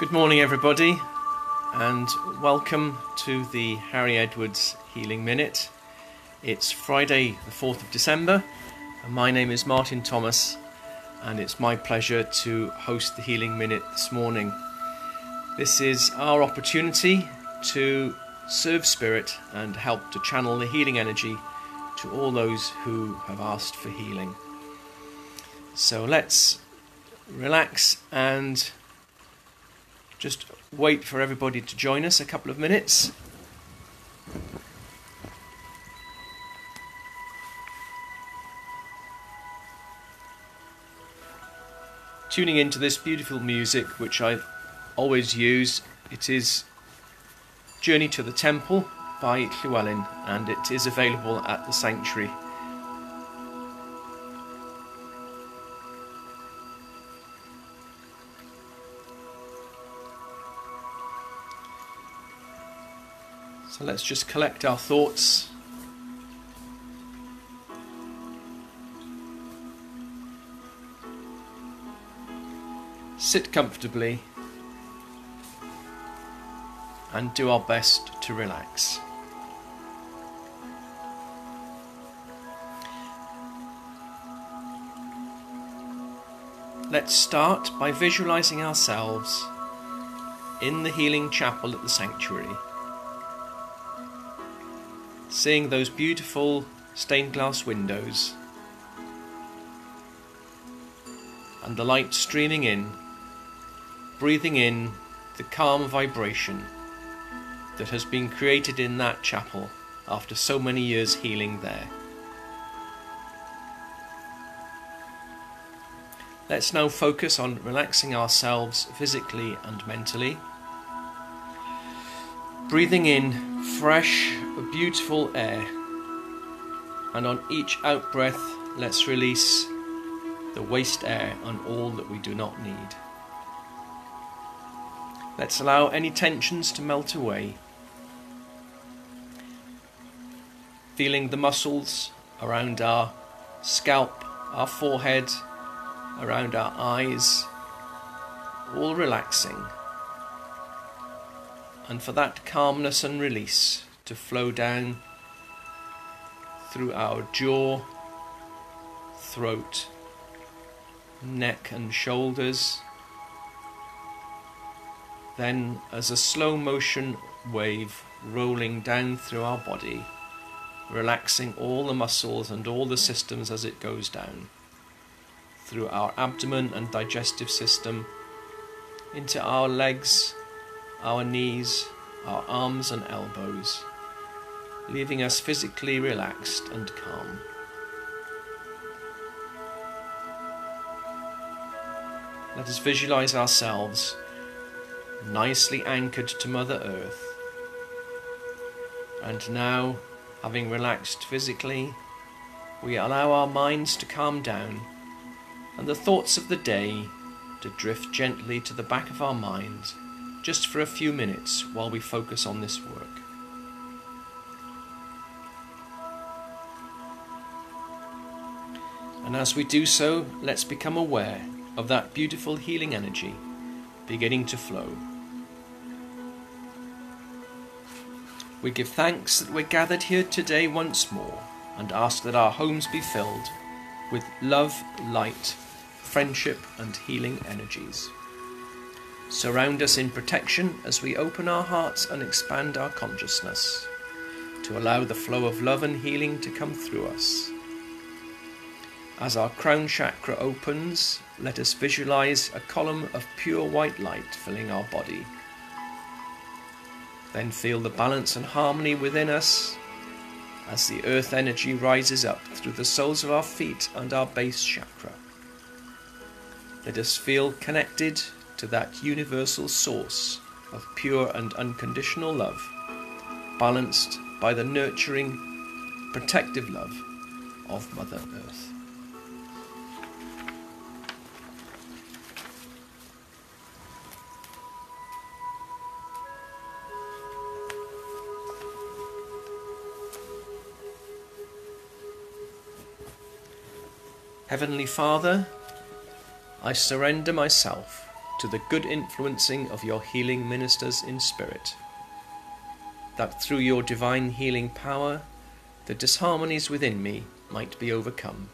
Good morning, everybody, and welcome to the Harry Edwards Healing Minute. It's Friday, the 4th of December, and my name is Martin Thomas, and it's my pleasure to host the Healing Minute this morning. This is our opportunity to serve Spirit and help to channel the healing energy to all those who have asked for healing. So let's relax and just wait for everybody to join us a couple of minutes. Tuning into this beautiful music, which I always use, it is Journey to the Temple by Llewellyn, and it is available at the Sanctuary. So let's just collect our thoughts. Sit comfortably and do our best to relax. Let's start by visualizing ourselves in the healing chapel at the sanctuary seeing those beautiful stained glass windows and the light streaming in, breathing in the calm vibration that has been created in that chapel after so many years healing there. Let's now focus on relaxing ourselves physically and mentally. Breathing in fresh, beautiful air. And on each out breath, let's release the waste air and all that we do not need. Let's allow any tensions to melt away. Feeling the muscles around our scalp, our forehead, around our eyes, all relaxing and for that calmness and release to flow down through our jaw, throat, neck, and shoulders. Then, as a slow motion wave rolling down through our body, relaxing all the muscles and all the systems as it goes down through our abdomen and digestive system into our legs our knees, our arms and elbows, leaving us physically relaxed and calm. let us visualize ourselves nicely anchored to Mother Earth. And now, having relaxed physically, we allow our minds to calm down and the thoughts of the day to drift gently to the back of our minds just for a few minutes while we focus on this work. And as we do so, let's become aware of that beautiful healing energy beginning to flow. We give thanks that we're gathered here today once more and ask that our homes be filled with love, light, friendship, and healing energies. Surround us in protection as we open our hearts and expand our consciousness to allow the flow of love and healing to come through us. As our crown chakra opens, let us visualize a column of pure white light filling our body then feel the balance and harmony within us as the earth energy rises up through the soles of our feet and our base chakra. Let us feel connected to that universal source of pure and unconditional love, balanced by the nurturing, protective love of Mother Earth. Heavenly Father, I surrender myself to the good influencing of your healing ministers in spirit, that through your divine healing power, the disharmonies within me might be overcome,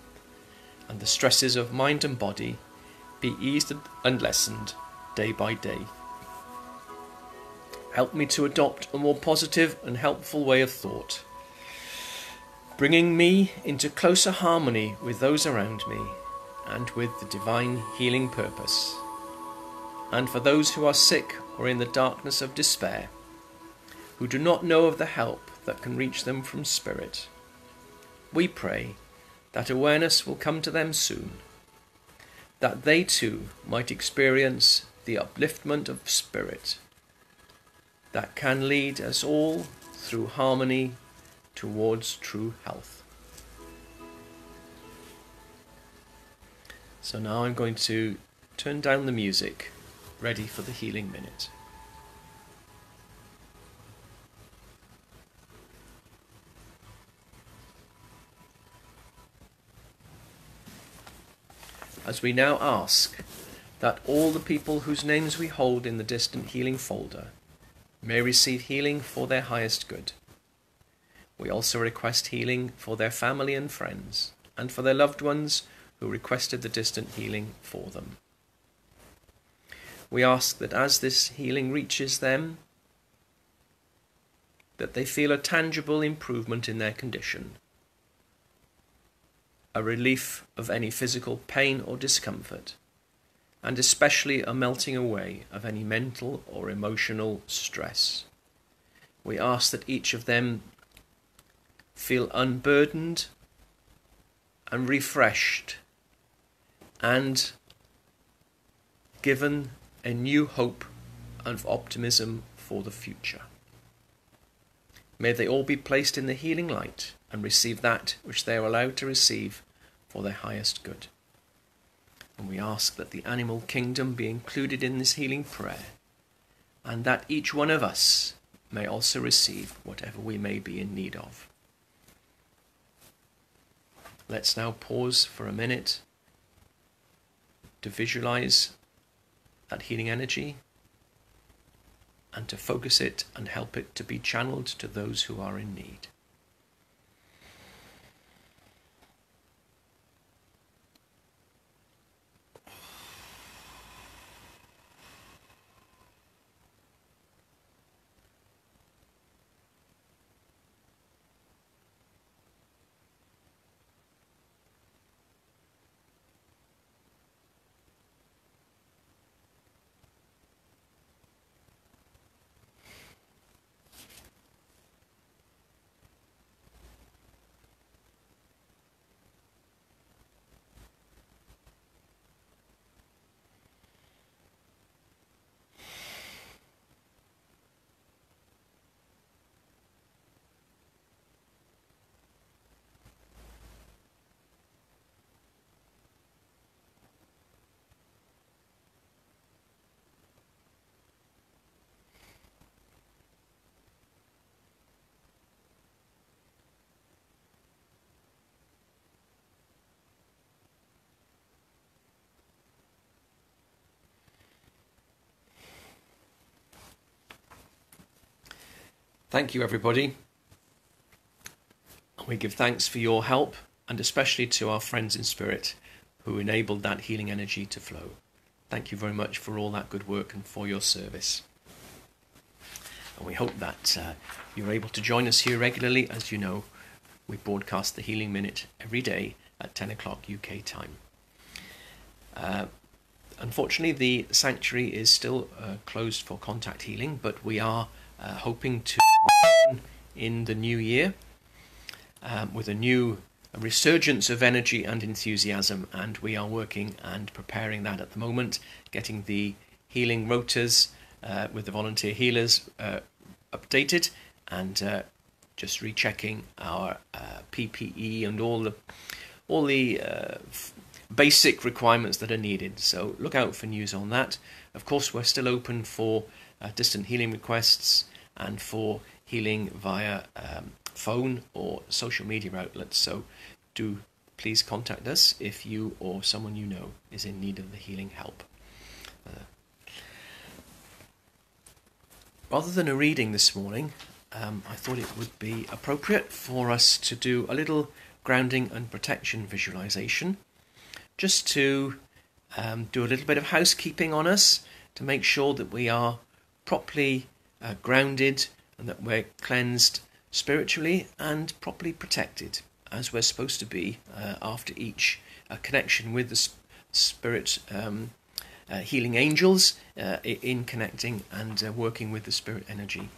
and the stresses of mind and body be eased and lessened day by day. Help me to adopt a more positive and helpful way of thought bringing me into closer harmony with those around me and with the divine healing purpose. And for those who are sick or in the darkness of despair, who do not know of the help that can reach them from Spirit, we pray that awareness will come to them soon, that they too might experience the upliftment of Spirit that can lead us all through harmony towards true health. So now I'm going to turn down the music, ready for the healing minute. As we now ask that all the people whose names we hold in the distant healing folder may receive healing for their highest good. We also request healing for their family and friends, and for their loved ones who requested the distant healing for them. We ask that as this healing reaches them, that they feel a tangible improvement in their condition, a relief of any physical pain or discomfort, and especially a melting away of any mental or emotional stress. We ask that each of them feel unburdened and refreshed and given a new hope and optimism for the future. May they all be placed in the healing light and receive that which they are allowed to receive for their highest good. And we ask that the animal kingdom be included in this healing prayer, and that each one of us may also receive whatever we may be in need of. Let's now pause for a minute to visualize that healing energy and to focus it and help it to be channeled to those who are in need. Thank you, everybody. We give thanks for your help and especially to our friends in spirit who enabled that healing energy to flow. Thank you very much for all that good work and for your service. And we hope that uh, you're able to join us here regularly. As you know, we broadcast the Healing Minute every day at 10 o'clock UK time. Uh, unfortunately, the sanctuary is still uh, closed for contact healing, but we are uh, hoping to in the new year um, with a new resurgence of energy and enthusiasm, and we are working and preparing that at the moment, getting the healing rotas uh, with the volunteer healers uh, updated and uh, just rechecking our uh, PPE and all the all the uh, f- basic requirements that are needed. So look out for news on that. Of course, we're still open for uh, distant healing requests and for healing via um, phone or social media outlets. So do please contact us if you or someone you know is in need of the healing help. Uh, rather than a reading this morning, um, I thought it would be appropriate for us to do a little grounding and protection visualization, just to um, do a little bit of housekeeping on us to make sure that we are properly uh, grounded and that we're cleansed spiritually and properly protected as we're supposed to be uh, after each uh, connection with the sp- spirit um, uh, healing angels uh, in connecting and uh, working with the spirit energy.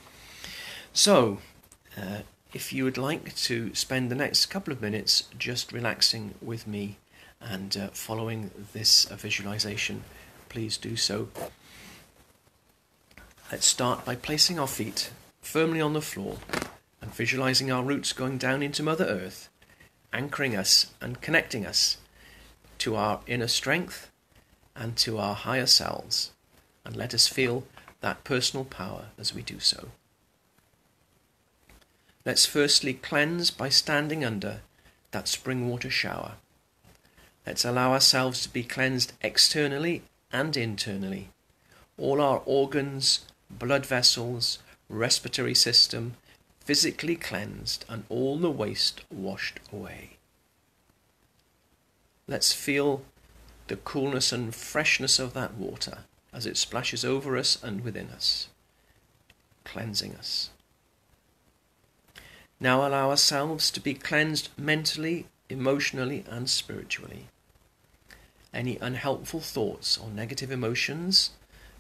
So, if you would like to spend the next couple of minutes just relaxing with me and following this visualization, please do so. Let's start by placing our feet firmly on the floor and visualizing our roots going down into Mother Earth, anchoring us and connecting us to our inner strength and to our higher selves, and let us feel that personal power as we do so. Let's firstly cleanse by standing under that spring water shower. Let's allow ourselves to be cleansed externally and internally. All our organs, blood vessels, respiratory system, physically cleansed and all the waste washed away. Let's feel the coolness and freshness of that water as it splashes over us and within us, cleansing us. Now allow ourselves to be cleansed mentally, emotionally, and spiritually. Any unhelpful thoughts or negative emotions,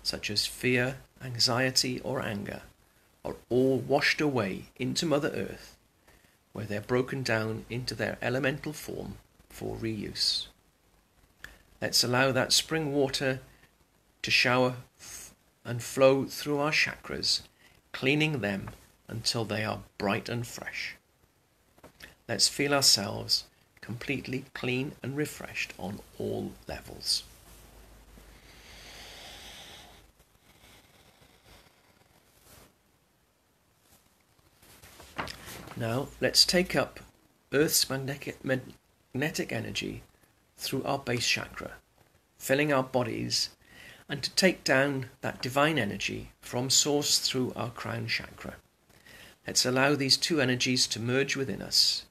such as fear, anxiety, or anger, are all washed away into Mother Earth, where they're broken down into their elemental form for reuse. Let's allow that spring water to shower f- and flow through our chakras, cleaning them until they are bright and fresh. Let's feel ourselves completely clean and refreshed on all levels. Now let's take up Earth's magnetic, energy through our base chakra, filling our bodies, and to take down that divine energy from source through our crown chakra. Let's allow these two energies to merge within us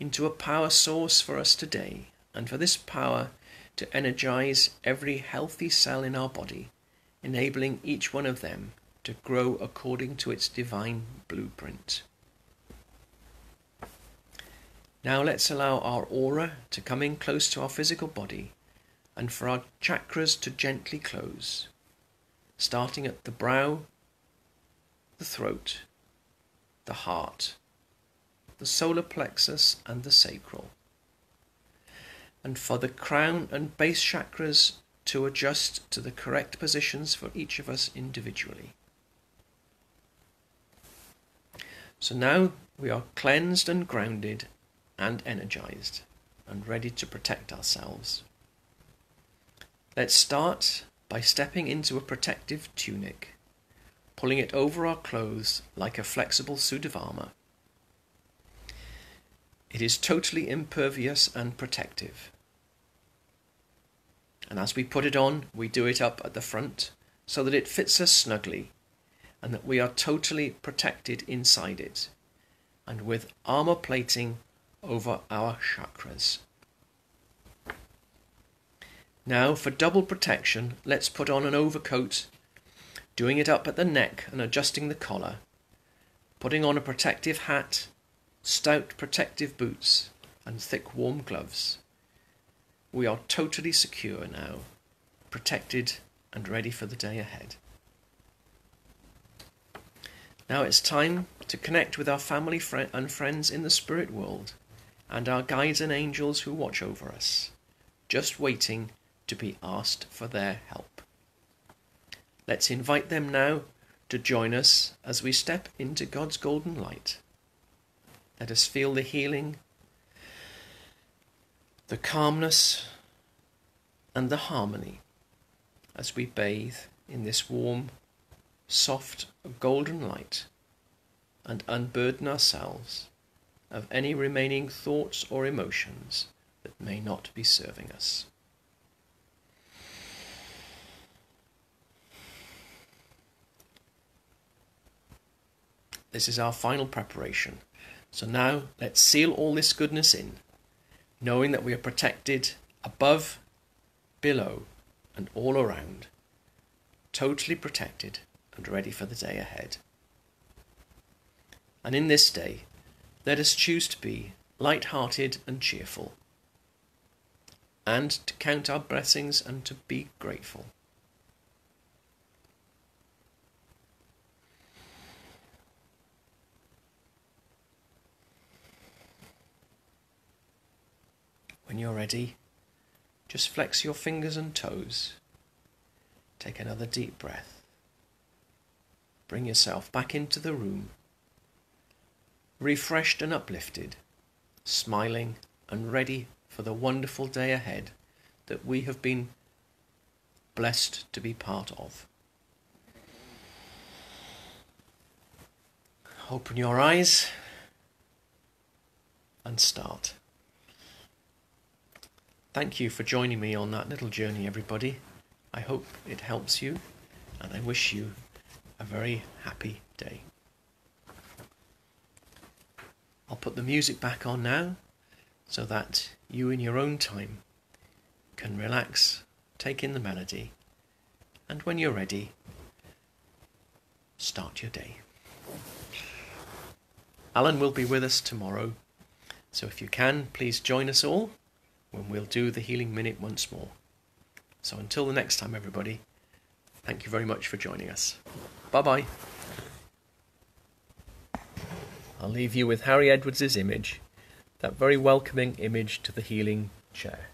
into a power source for us today, and for this power to energize every healthy cell in our body, enabling each one of them to grow according to its divine blueprint. Now let's allow our aura to come in close to our physical body and for our chakras to gently close, starting at the brow, the throat, the heart, the solar plexus, and the sacral. And for the crown and base chakras to adjust to the correct positions for each of us individually. So now we are cleansed and grounded and energized and ready to protect ourselves. Let's start by stepping into a protective tunic, pulling it over our clothes like a flexible suit of armor. It is totally impervious and protective. And as we put it on, we do it up at the front so that it fits us snugly and that we are totally protected inside it, and with armor plating over our chakras. Now, for double protection, let's put on an overcoat, doing it up at the neck and adjusting the collar, putting on a protective hat, stout protective boots, and thick warm gloves. We are totally secure now, protected and ready for the day ahead. Now it's time to connect with our family and friends in the spirit world and our guides and angels who watch over us, just waiting to be asked for their help. Let's invite them now to join us as we step into God's golden light. Let us feel the healing, the calmness, and the harmony as we bathe in this warm, soft, golden light and unburden ourselves of any remaining thoughts or emotions that may not be serving us. This is our final preparation. So now let's seal all this goodness in, knowing that we are protected above, below, and all around, totally protected and ready for the day ahead. And in this day, let us choose to be light hearted and cheerful, and to count our blessings and to be grateful. When you're ready, just flex your fingers and toes. Take another deep breath. Bring yourself back into the room, refreshed and uplifted, smiling and ready for the wonderful day ahead that we have been blessed to be part of. Open your eyes and start. Thank you for joining me on that little journey, everybody. I hope it helps you, and I wish you a very happy day. I'll put the music back on now so that you, in your own time, can relax, take in the melody, and when you're ready, start your day. Alan will be with us tomorrow, so if you can, please join us all when we'll do the Healing Minute once more. So until the next time, everybody, thank you very much for joining us. Bye bye. I'll leave you with Harry Edwards' image, that very welcoming image to the healing chair.